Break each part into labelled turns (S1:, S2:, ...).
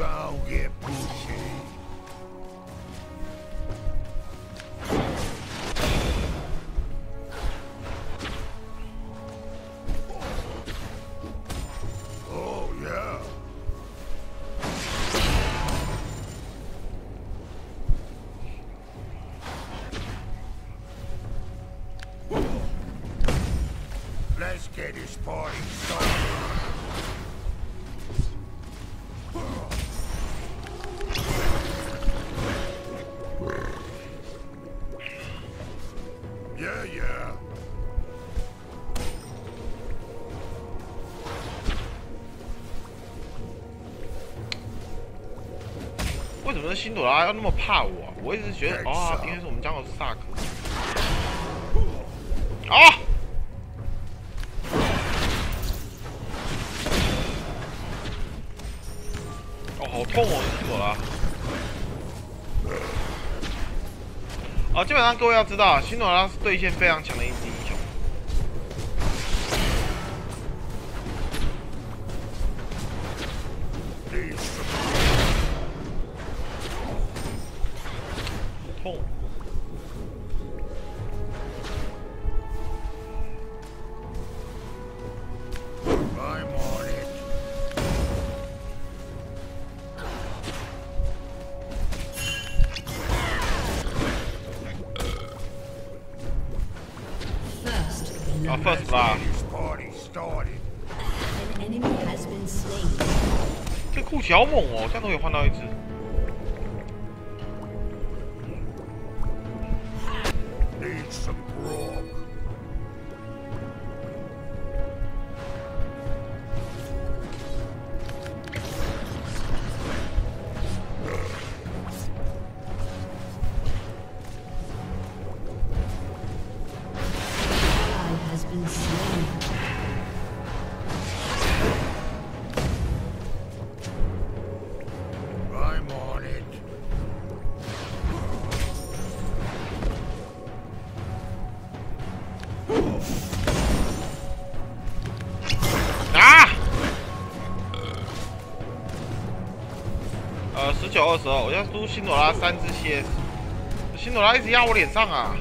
S1: Don't get pushy.
S2: 么辛朵拉要那么怕我啊、我一直觉得
S1: 太
S2: 啊，
S1: 傻
S2: 应该是我们江口是萨克。啊！哦，好痛哦，辛朵拉。哦，基本上各位要知道，辛朵拉是对线非常强的一只九二十二，我要输辛朵拉三只 CS，辛朵拉一直压我脸上啊，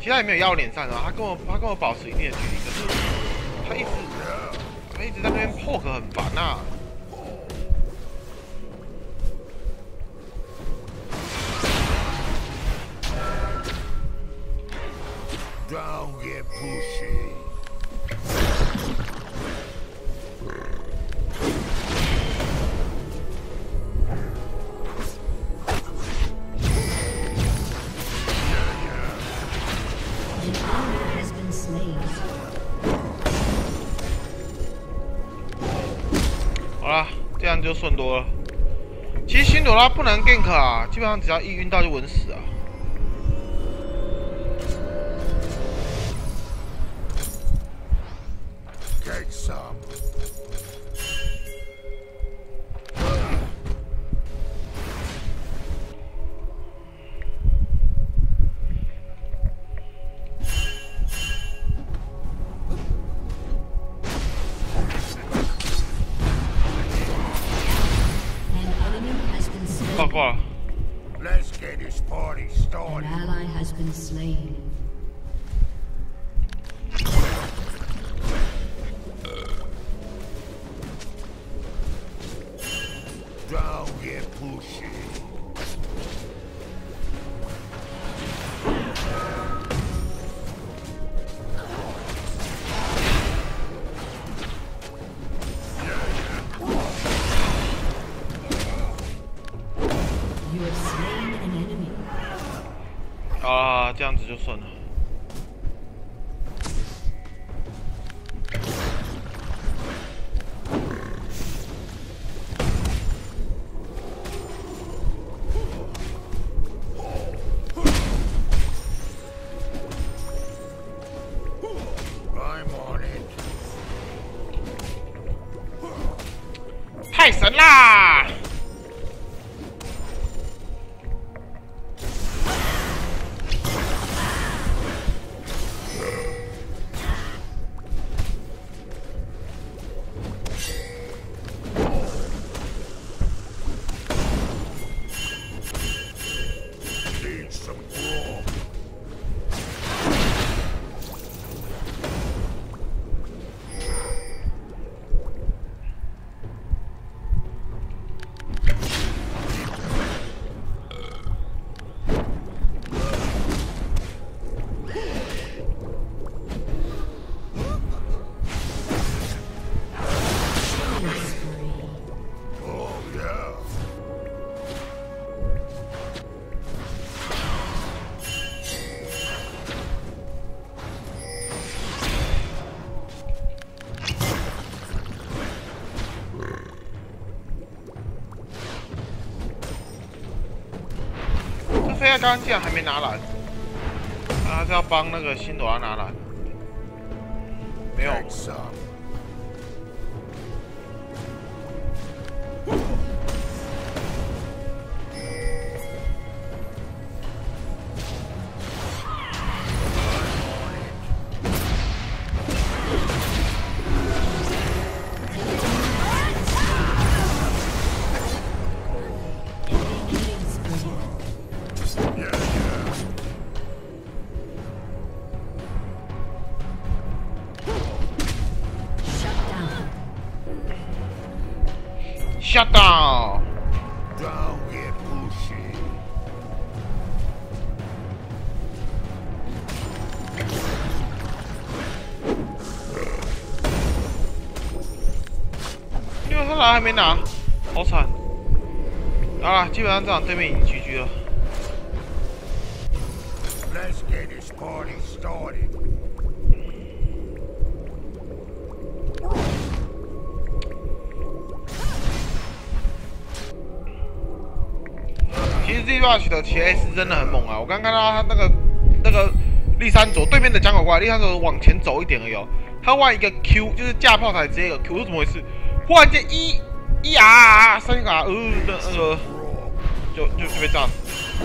S2: 其他也没有压我脸上啊，他跟我他跟我保持一定的距离，可是他一直他一直在那边 poke 很烦啊、就顺多了。其实辛朵拉不能 gank 啊，基本上只要一晕到就稳死啊。报挂了。
S1: Let's get this party
S3: An
S1: started.
S3: ally has been slain.
S2: 神啦！刚竟然还没拿蓝，啊，他是要帮那个辛德拉拿蓝，没有，
S1: Take
S2: some.，shut
S1: down，Don't get pushy.
S2: 因为他蓝还没拿，好惨。啊，基本上这场对面已经 GG 了。
S1: Let's get this party started.
S2: Z Rush 的骑 S 真的很猛啊！我刚看到他那个那个立山左对面的江口怪，立山左往前走一点而已、哦，他换一个 Q，就是架炮台直接一个 Q，是怎么回事？忽然间一一啊三个啊，呃那那个就就就被炸死。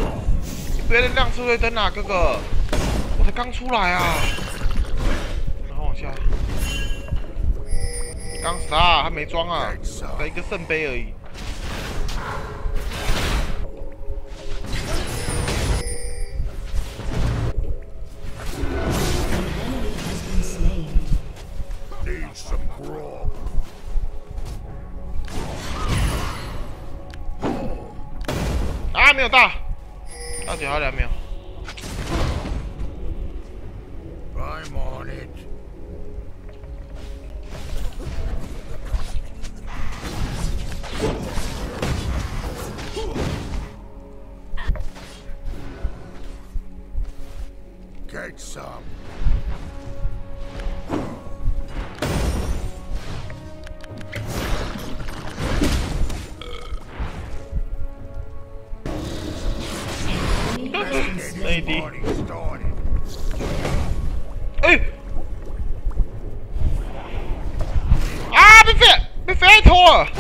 S2: 你不要亮车尾灯啊，哥哥！我才刚出来啊！然后往下，刚死他，他没装啊，才一个圣杯而已。Lady.
S1: this party started.
S2: 哎、啊，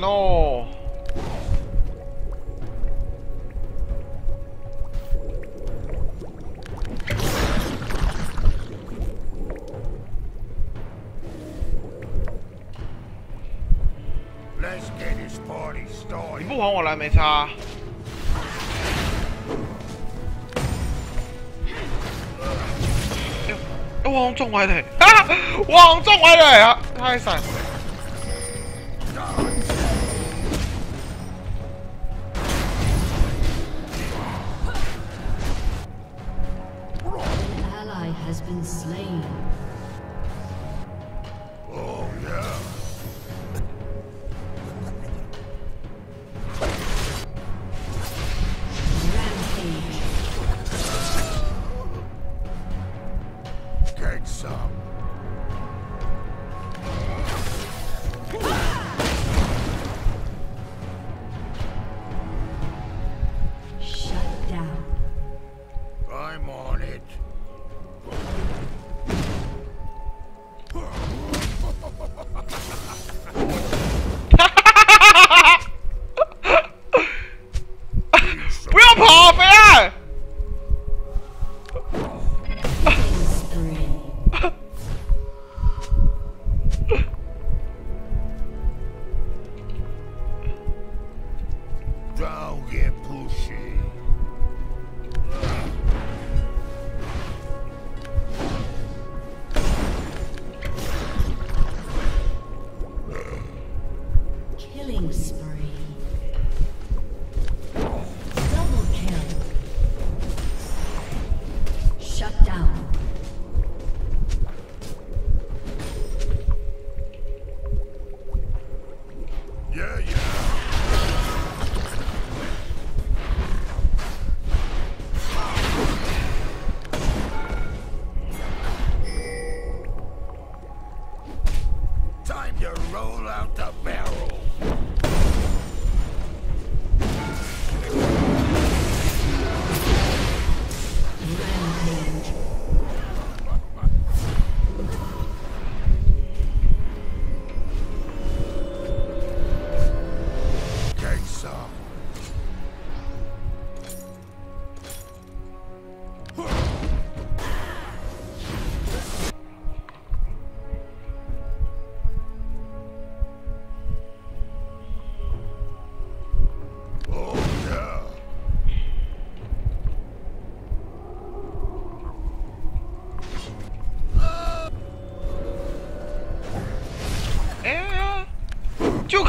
S2: 哦你.不还我来没差。哎呦，哎我好歪了、欸，啊！我好像撞歪了、欸，啊！他还闪。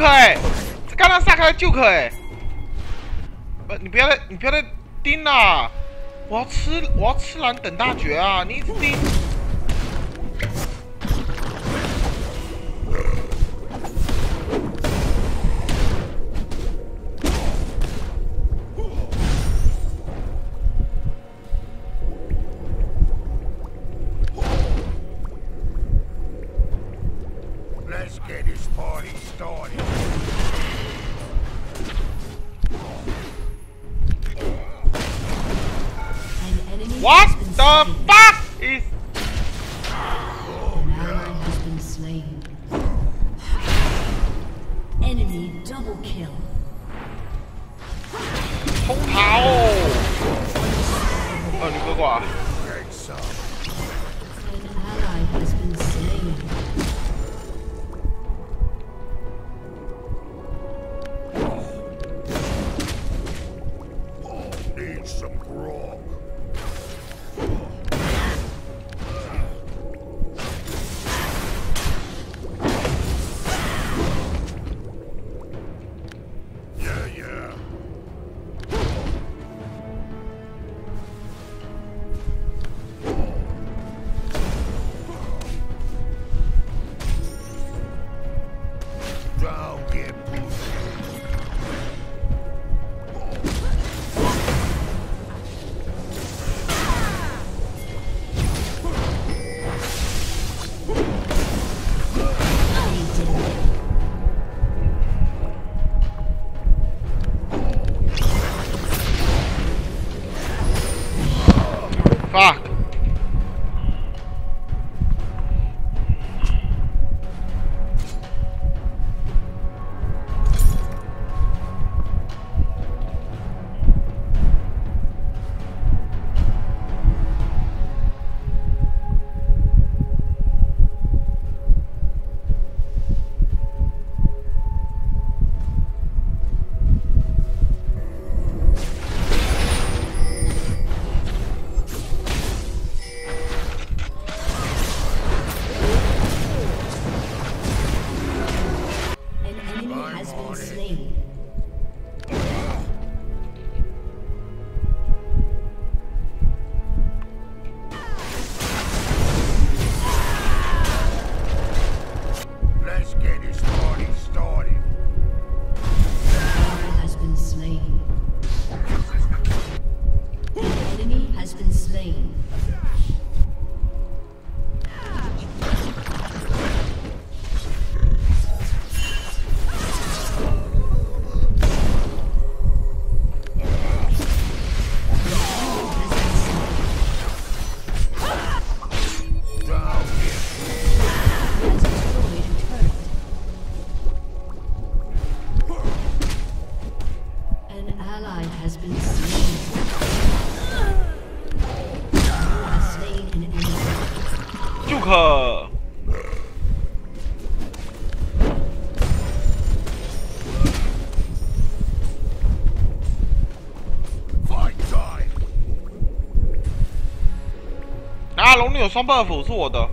S1: 可
S2: 哎，这刚刚杀开了就可哎，不，你不要再，你不要再盯了！我要吃，我要吃蓝等大绝啊！你你。有双 buff 是我的。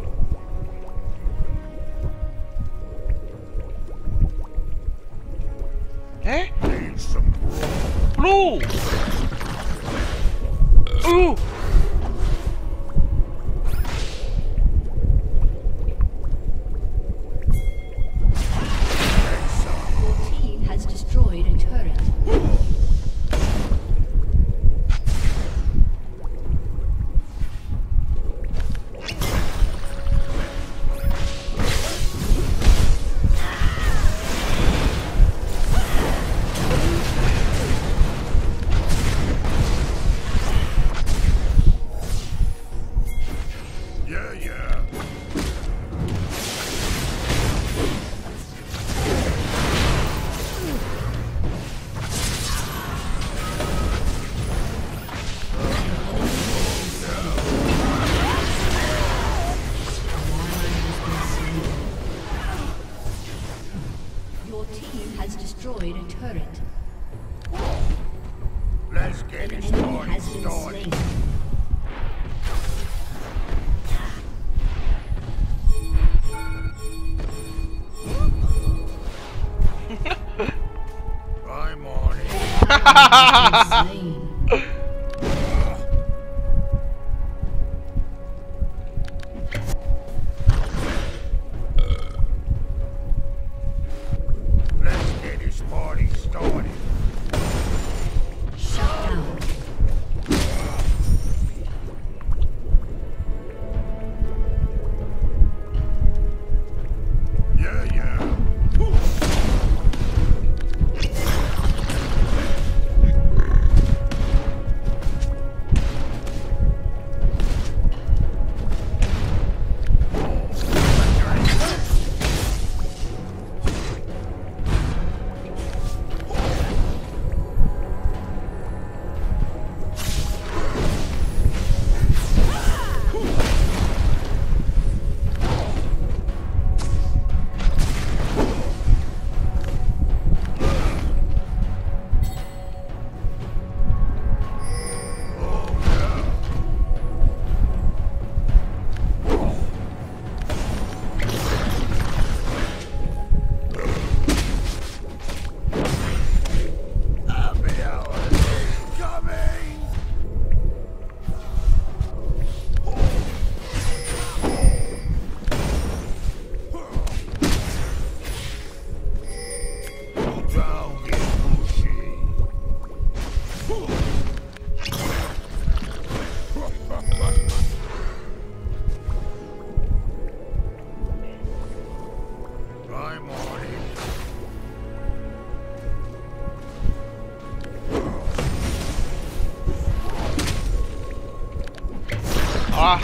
S1: 哈哈哈
S2: 哈哈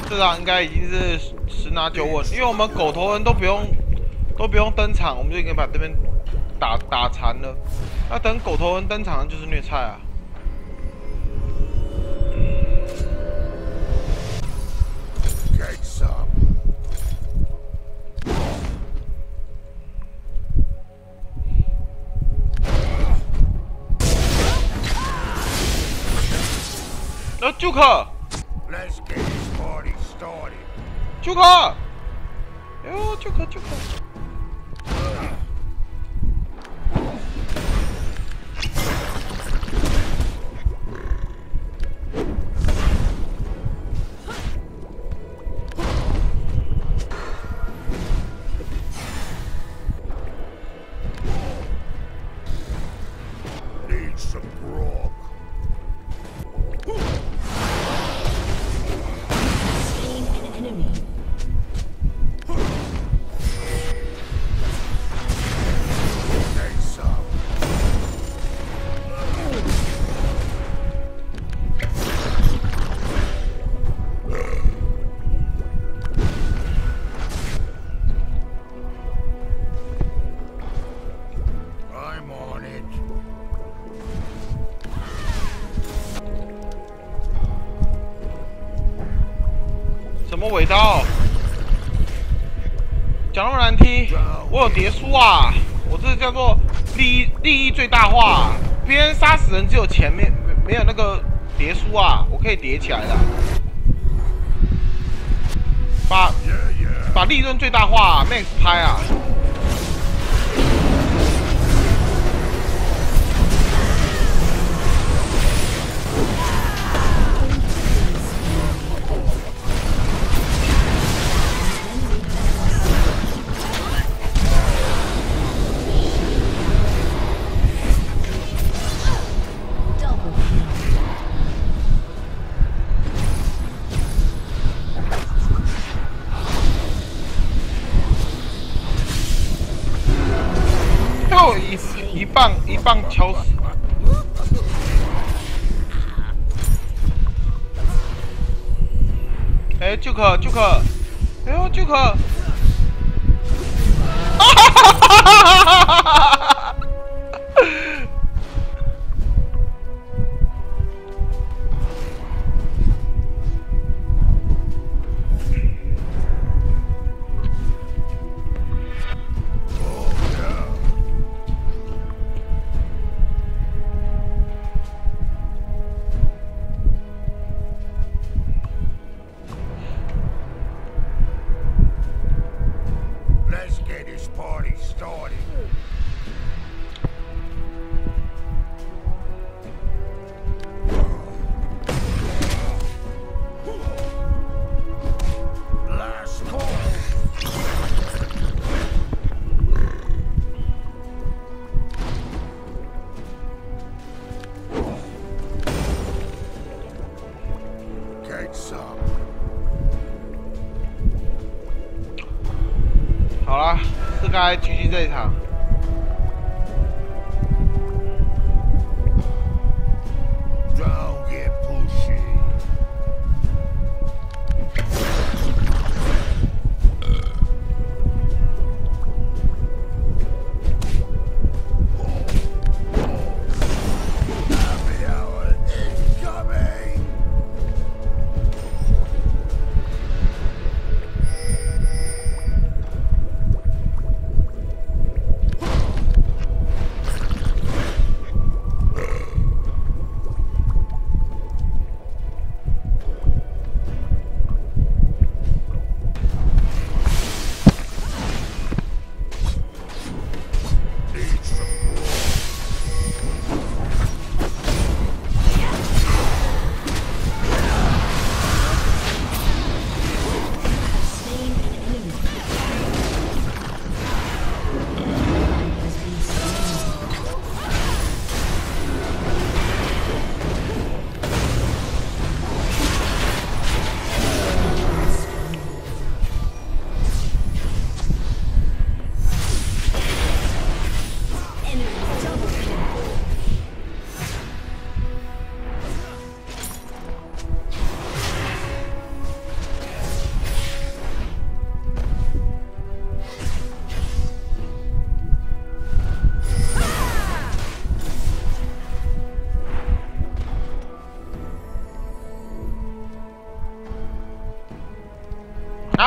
S2: 这场应该已经是十拿九稳，因为我们狗头人都不用都不用登场，我们就已经把这边打打残了。那等狗头人登场就是虐菜啊。
S1: Some.
S2: 呃
S3: ，Juke，Juke，Let's 쭉가!
S1: 야, 쭉가, 쭉가.
S2: 什么尾刀？讲那么难听，我有叠书啊，我这叫做利益利益最大化。别人杀死人只有前面没没有那个叠书啊，我可以叠起来的。把把利润最大化，max 拍啊就可就可，哎呦就可，好了，是该狙击这一场。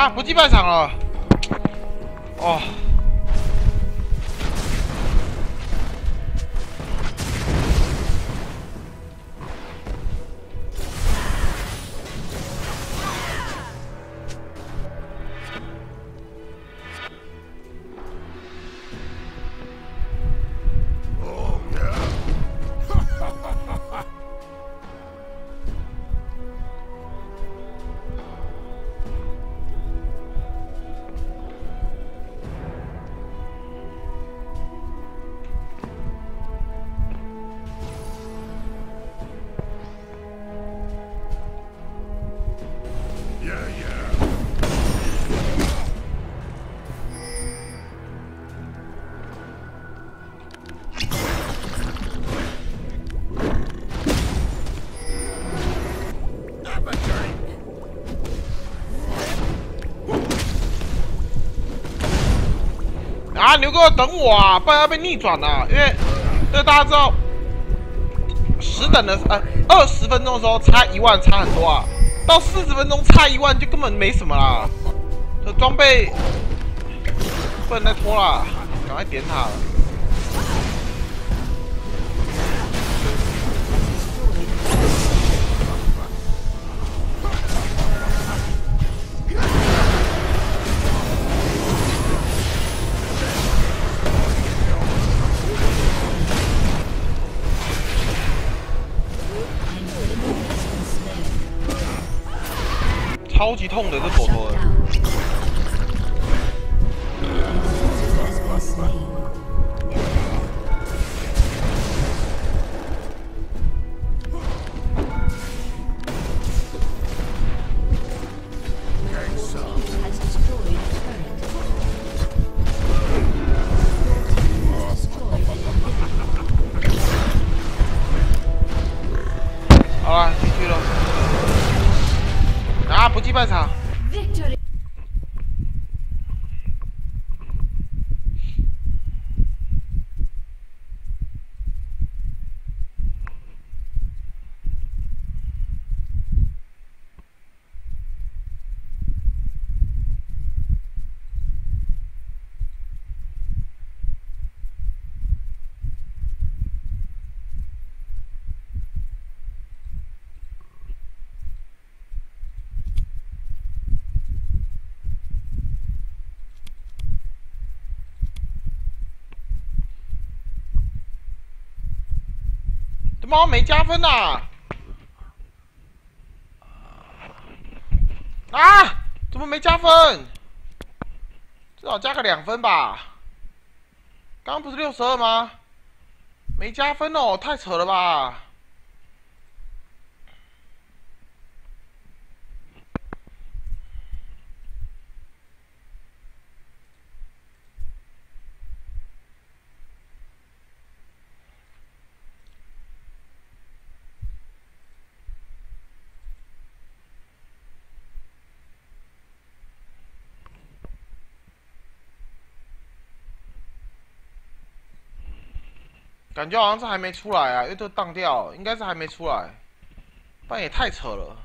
S2: 不计半场了。哦啊，牛哥等我啊，不然要被逆转了。因为，因为大家知道，十等的呃二十分钟的时候差一万差很多啊，到四十分钟差一万就根本没什么啦。这装备不能再拖了，赶快点塔了。超级痛的这坨坨猫没加分呐、啊！怎么没加分？至少加个两分吧。刚不是六十二吗？没加分哦，太扯了吧！感觉好像是还没出来啊，因为都荡掉，应该是还没出来，不然也太扯了。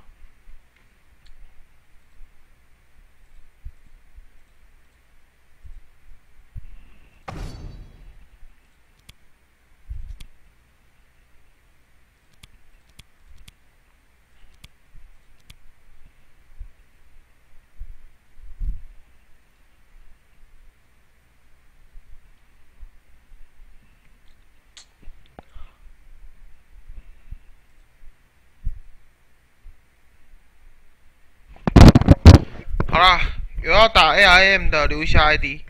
S2: 好了，有要打 A I M 的留下 ID。